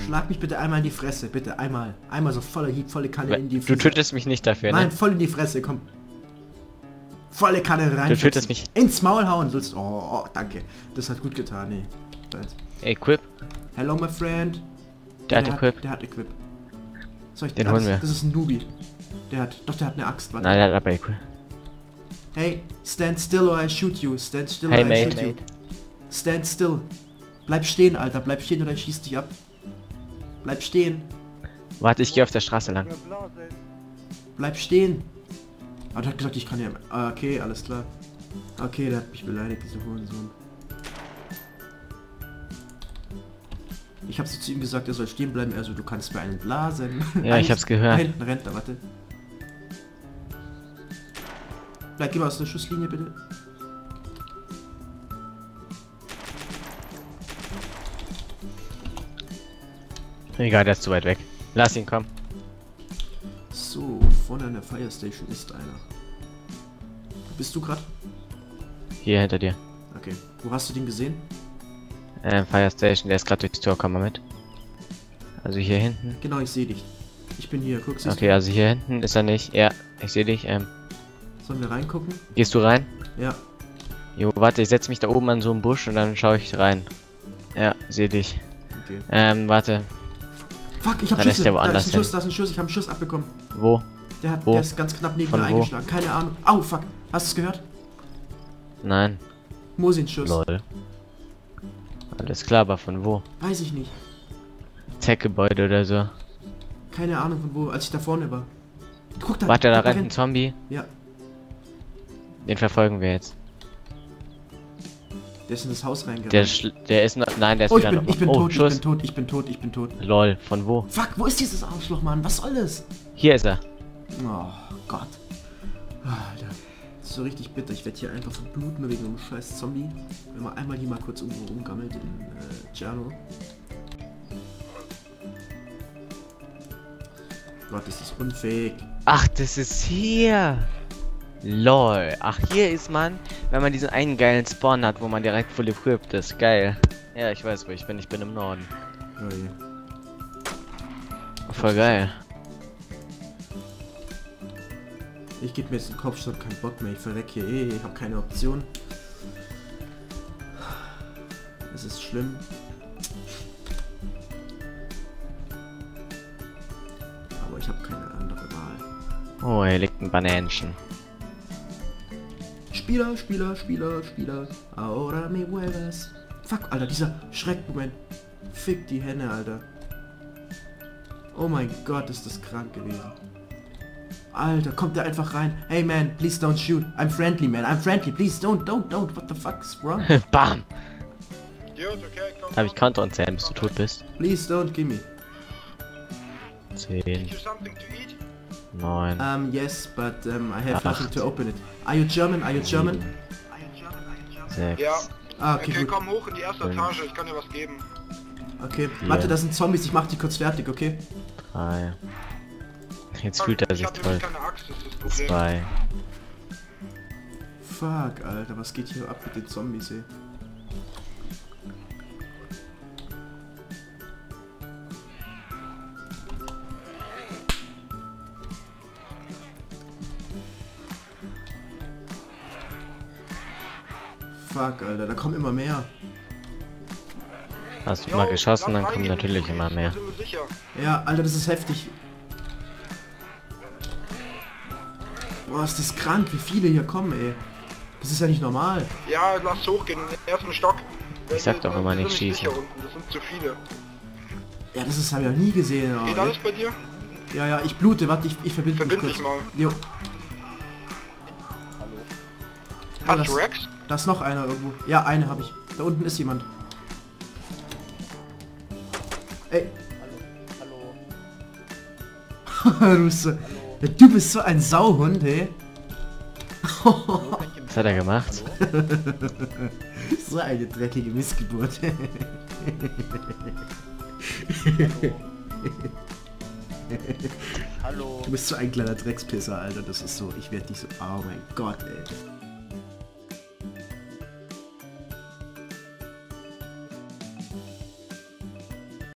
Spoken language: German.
Schlag mich bitte einmal in die Fresse, bitte einmal. Einmal so voller Hieb, volle Kanne in die Du Fresse. tötest mich nicht dafür, Nein, ne? voll in die Fresse, komm. Volle Kanne rein. Du tötest mich. Ins Maul hauen sollst. Oh, oh, danke. Das hat gut getan, nee. Deins. Equip. Hello, my friend. Der hat der Equip. Hat, der hat Equip. Soll ich Den holen das, wir. Das ist ein Nubi. Der hat, doch, der hat eine Axt. Warte. Nein, der hat aber Equip. Hey, stand still or I shoot you. Stand still Hey, or I mate. shoot you. Stand still. Bleib stehen, Alter. Bleib stehen oder ich schieß dich ab. Bleib stehen. Warte, ich gehe auf der Straße lang. Bleib stehen. Aber der hat gesagt, ich kann ja... Ah, okay, alles klar. Okay, der hat mich beleidigt, dieser Hurensohn. Ich habe so zu ihm gesagt, er soll stehen bleiben. Also, du kannst mir einen blasen. Ja, ich hab's gehört. Da hinten rennt er, warte. Bleib, geh mal aus der Schusslinie, bitte. Egal, der ist zu weit weg. Lass ihn kommen. So, vorne an der Fire Station ist einer. Bist du gerade? Hier hinter dir. Okay. Wo hast du den gesehen? Ähm, Fire Station, der ist gerade durchs Tor, komm mal mit. Also hier hinten. Genau, ich sehe dich. Ich bin hier. Guck, Okay, also hier hinten ist er nicht. Ja, ich sehe dich. Ähm, du? Sollen wir reingucken? gehst du rein? Ja. Jo, warte, ich setze mich da oben an so einen Busch und dann schaue ich rein. Ja, sehe dich. Okay. Ähm, warte. Fuck, ich hab Dann ist Schüsse. der Da ist ein Schuss, da ist ein Schuss. Ich habe einen Schuss abbekommen. Wo? Der, hat, Wo? der ist ganz knapp neben Von mir wo? eingeschlagen. Keine Ahnung. Au, fuck. Hast du es gehört? Nein. Mosin Schuss. Lol. Alles klar, aber von wo? Weiß ich nicht. Tech-Gebäude oder so. Keine Ahnung von wo, als ich da vorne war. Guck da. Warte, da rennt ein Zombie. Ja, Den verfolgen wir jetzt. Der ist in das Haus reingerannt. Der, schl- der ist. Nein, der ist oh, ich wieder bin, ich bin oh, tot, Schuss. ich bin tot, ich bin tot, ich bin tot. Lol, von wo? Fuck, wo ist dieses Arschloch, Mann? Was soll das? Hier ist er. Oh Gott. Alter. Das ist so richtig bitter. Ich werde hier einfach verbluten wegen einem scheiß Zombie. Wenn man einmal hier mal kurz irgendwo rumgammelt in äh, Giano. Gott, ist das unfähig. Ach, das ist hier. Lol. Ach, hier ist man, wenn man diesen einen geilen Spawn hat, wo man direkt voll equipped ist. Geil. Ja, ich weiß, wo ich bin. Ich bin im Norden. Oh je. Voll geil. Ich gebe mir jetzt den Kopf, ich hab keinen Bock mehr. Ich verreck hier eh. Ich habe keine Option. Es ist schlimm. Aber ich habe keine andere Wahl. Oh, hier liegt ein Bananchen. Spieler, Spieler, Spieler, Spieler. Ahora me huevas. Fuck, Alter, dieser Schreckmoment. Fick die Henne, Alter. Oh mein Gott, ist das krank gewesen. Alter, kommt der einfach rein. Hey man, please don't shoot. I'm friendly, man. I'm friendly. Please don't, don't, don't. What the fuck's wrong? Bam! Darf ich Counter und zählen, bis du tot bist? Please don't gimme. 10, 9, Um, yes, but um, I have Acht. nothing to open it. Are you German? Are you German? 6. Ja. Ah, okay, Okay, komm hoch in die erste Fünf. Etage, ich kann dir was geben. Okay. Vier. Warte, das sind Zombies. Ich mach die kurz fertig, okay? 3. Jetzt fühlt er ich sich toll. 2. Fuck, Alter, was geht hier ab mit den Zombies, ey? Fuck, Alter, da kommen immer mehr. Hast du mal geschossen, dann kommen natürlich immer mehr. Ja, Alter, das ist heftig. Boah, ist das krank, wie viele hier kommen, ey. Das ist ja nicht normal. Ja, lass hochgehen, ersten Stock. Ich sag doch immer nicht schießen. das sind zu viele. Ja, das ist habe ich ja nie gesehen. Geht alles bei dir? Ja, ja, ich blute, warte, ich, ich verbinde mich Verbind kurz. dich mal. Jo. Hast das, du Rex? da ist noch einer irgendwo. Ja, eine habe ich. Da unten ist jemand. Ey. Hallo. du, bist so, du bist so ein Sauhund, hey. Was hat er gemacht? so eine dreckige Missgeburt. Hallo. Du bist so ein kleiner Dreckspisser, Alter. Das ist so, ich werde dich so, oh mein Gott, ey.